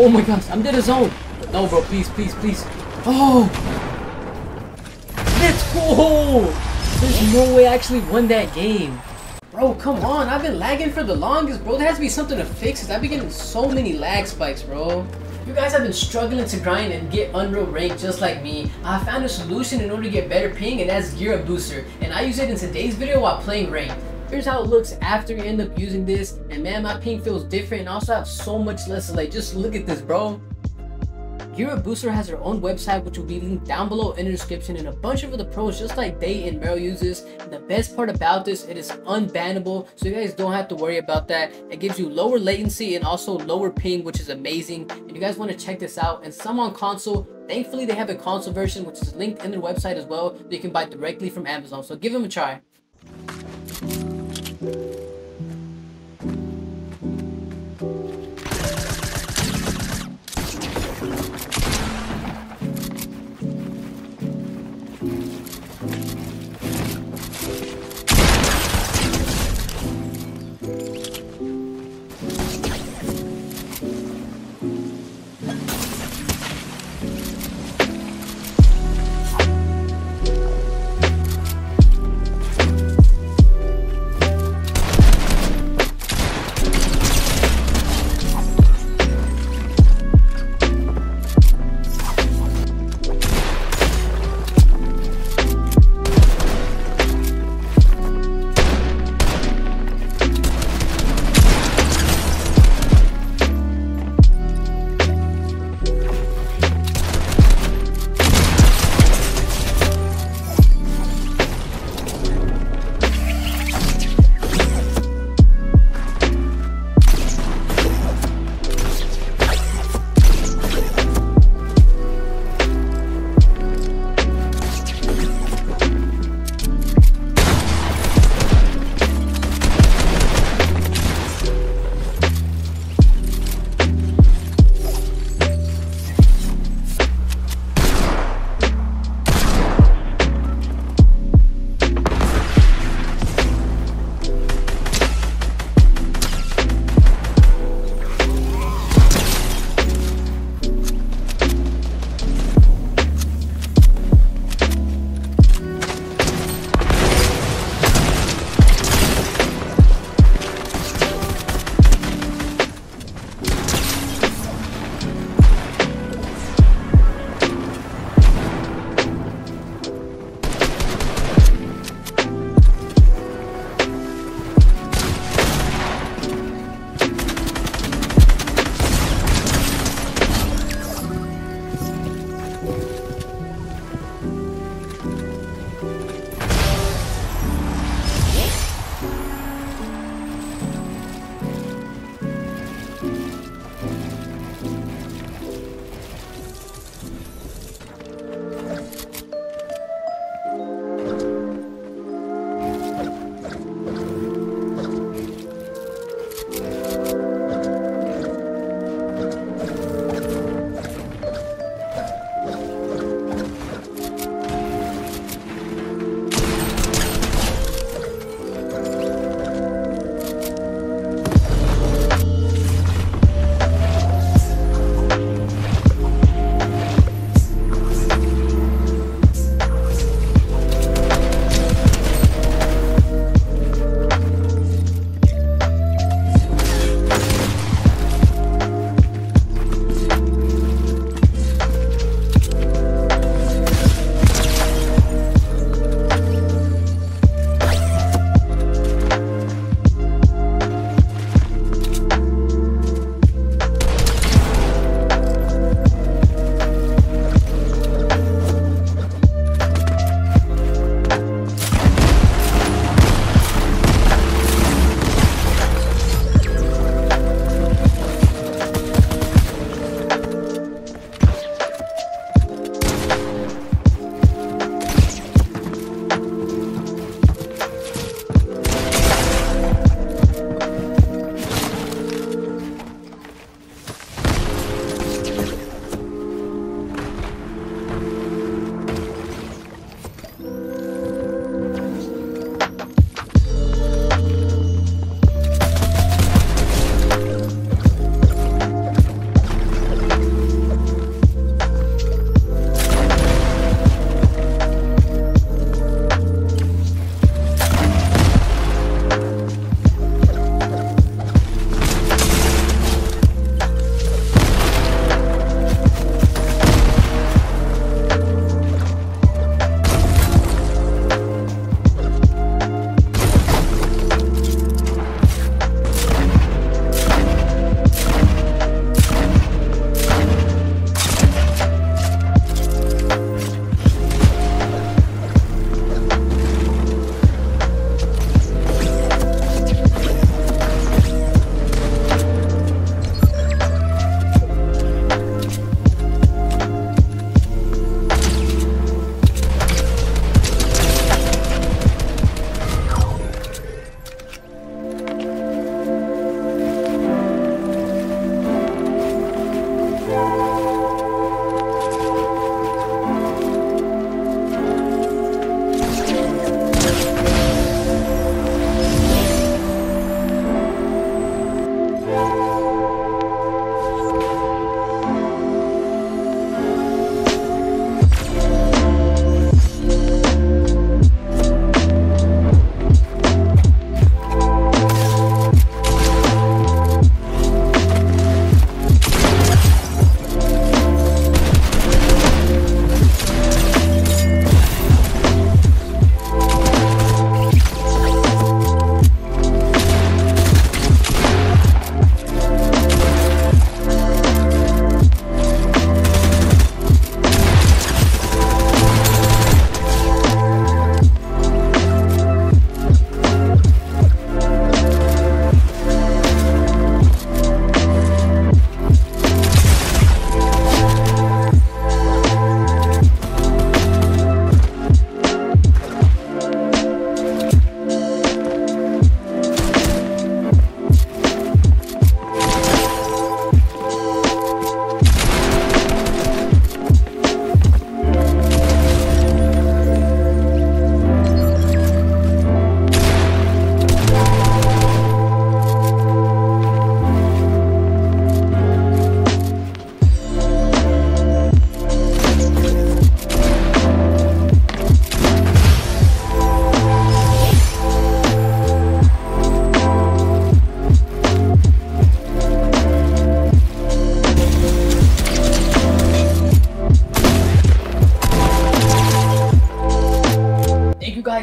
Oh my gosh, I'm dead a zone. No, bro, please, please, please. Oh! Let's go! There's no way I actually won that game. Bro, come on. I've been lagging for the longest, bro. There has to be something to fix this. I've been getting so many lag spikes, bro. You guys have been struggling to grind and get Unreal rank just like me. I found a solution in order to get better ping and that's GearUp Booster. And I use it in today's video while playing rank. Here's how it looks after you end up using this. And man, my ping feels different and also have so much less delay. Just look at this, bro. Gear Booster has their own website which will be linked down below in the description and a bunch of other pros just like they and Meryl uses. And the best part about this, it is unbannable so you guys don't have to worry about that. It gives you lower latency and also lower ping which is amazing. And you guys want to check this out and some on console, thankfully they have a console version which is linked in their website as well that you can buy directly from Amazon. So give them a try. Thank you.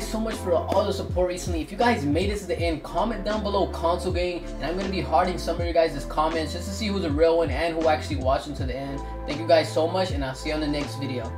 So much for all the support recently. If you guys made it to the end, comment down below console gang, and I'm gonna be hearting some of you guys' comments just to see who's a real one and who actually watched until the end. Thank you guys so much, and I'll see you on the next video.